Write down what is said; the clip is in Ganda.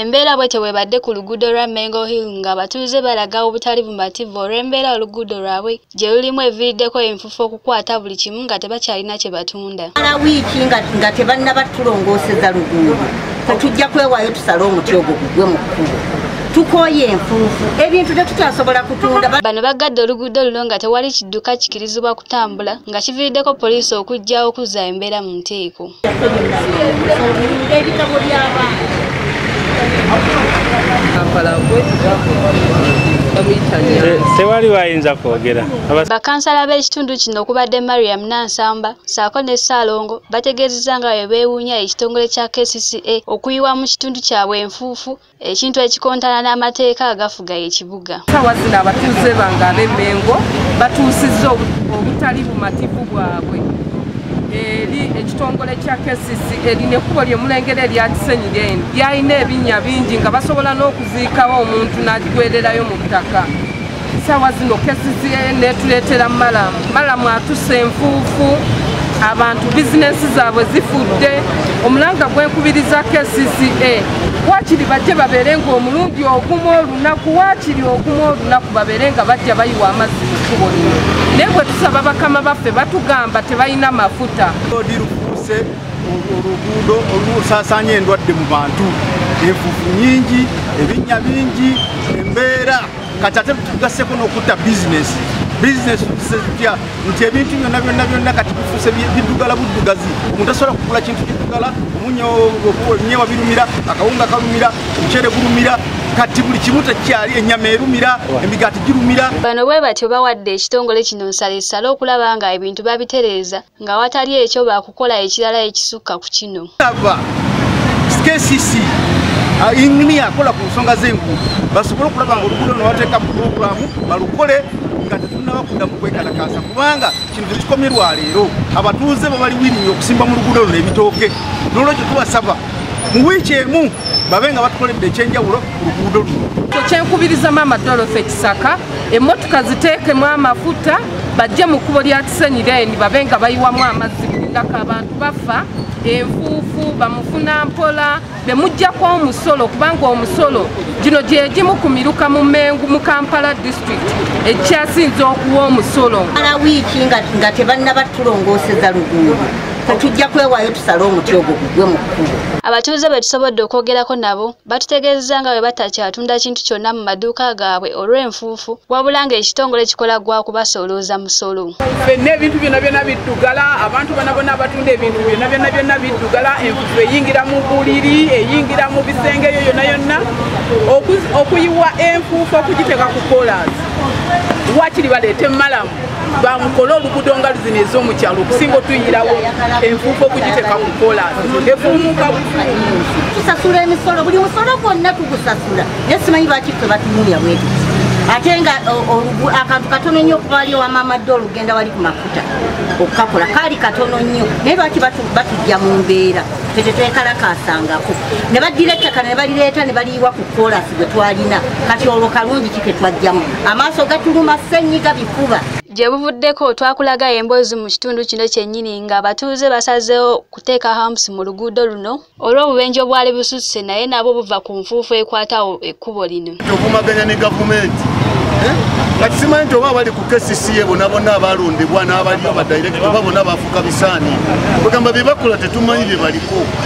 embeera bwe tebwebadde ku luguudo lwa Mengo Hill ng'abatuuze balaga obutali bumativu olw'embeera oluguudo lwabwe gye lulimu eviiriddeko enfufu okukwata buli kimu nga tebakyalina kye batunda. Mala wiiki nga tebannaba tulongooseza luguudo. Tetujja kwewaayo tusale omuti ogwo gugwe mu kkubo tukooye enfuufu ebintu tetukyasobola kutunda bano bagadde oluguudo luno nga tewali kidduka kikirizibwa kutambula nga kiviiriddeko poliisi okujja okuzza embeera mu nteeko. Ebitabo by'abaana tewali wayinza kwogera. Bakansala b'ekitundu kino okubadde mariam nansamba saako ne saalongo bategeezezza nga bwe beewuunya ekitongole kya kcca okuyiwa mu kitundu kyabwe enfuufu ekintu ekikontana n'amateeka agafuga ekibuga. Sawa zino abatuuze bange ab'emmengo batuusizza obutali bumativu bwabwe eri ekitongole kya kcca lino ekkubo lyemulengera erya kisenyireni lyalina ebinnya bingi nga basobola n'okuziikawo omuntu n'agigwererayo mu ttaka. Sawa zino kcca netuleetera malamu. Malamu atusa enfuufu abantu bizinesi zaabwe zifudde omulanga gwenkubiriza kcca wakiri bajje babeere nga omulundi ogumu olunaku wakiri ogumu olunaku babeere nga bajja bayiwa amazzi mu kkubo lino. Naye bwe tusaba bakama baffe batugamba tebalina mafuta. Odi lufuuse oluguudo olusaasanya endwadde mu bantu. Enfuufu nyingi ebinnya bingi embeera. Kati ate tugasseko n'okutta bizinesi bizinesi tutya nti ebintu byonna byonna byonna kati bifuuse biddugala buddugazi. Omuntu asobola kugula kintu kiddugala omunyewa birumira akawunga kalumira omuceere gulumira kati buli kimu tekyali enyama erumira emigaati girumira. Bano bwe batyo bawadde ekitongole kino nsaleesale okulaba nga ebintu babitereeza nga watali ekyo bakukola ekirala ekisukka ku kino. Aba kcc ingini akola ku nsonga z'enkuuto basobole okulaba nga oluguudo no bateeka puroguramu balukole nga tetunaba kudda mu kwekalakaasa kubanga kino tekikomye lwaleero abatuuze babali wirinyi okusimba mu luguudo luno ebitooke. Nolwekyo tubasaba mu wiiki emu babe nga batukoledde ekyenjawulo ku luguudo luno. Kyenkubirizamu amadolose kisaka emmotoka ziteekemu amafuta bajje mu kkubo lya kisenyireni babe nga bayiwamu amazzi bulindako abantu bafa enfuufu bamufuna mpola bemugjaku omusolo kubanga omusolo gino gyegimu ku miruka mu mengu mu kampala district ekyasinza okuwa omusolo. Mala wiiki nga tebannaba tulongooseza luguudo tetujja kwewaayo tusale omuti ogwo gugwe mu kkubo. Abatuuze be tusobodde okwogerako nabo batutegeezezza nga bwe batakyatunda kintu kyonna mu maduuka gaabwe olw'enfuufu wabula ng'ekitongole kikola gwa kubasoolooza musolo. Ffenna ebintu byonna byonna biddugala abantu bana bonna abatunda ebintu byonna byonna byonna biddugala enfuufu eyingira mu buliri eyingira mu bisenge eyo yonna yonna. Okuyiwa enfuufu okugiteeka ku kolas wakiri baleete malamu bamukole oluguudo nga luzino ez'omukyalo okusinga otuyirawo enfuufu okugiteeka ku kolasi efuumuka tusasula emisolo buli musolo gwonna tugusasula. Naye simanyi lwaki ffe batunyumya bwetu ate nga akantu katono nnyo okubali wamamadde olugenda wali ku mafuta okukakola kaali katono nnyo. Naye lwaki batujja mu mbeera? Tetetwekalakasangako ne baddira ettaka ne balireeta ne baliyiwa ku kolasi gwe twalina. Kati olwo kalungi ki ketwajjamu amaaso gatuluma ssenyiga bifuba gye buvuddeko twakulaga emboozi mu kitundu kino kyennyini ng'abatuuze basazeewo kuteeka hamps mu luguudo luno olw'obubenje obwali bususse naye nabo buva ku nfuufu ekwatawo ekkubo lino. Okuvumaganya ne gavumenti nga kisimanyi nti oba bali ku kcca bonna bonna abalondebwa n'abaliyo badairekita oba bonna bafuuka bisaani kugamba bye bakola tetumanyi bye baliko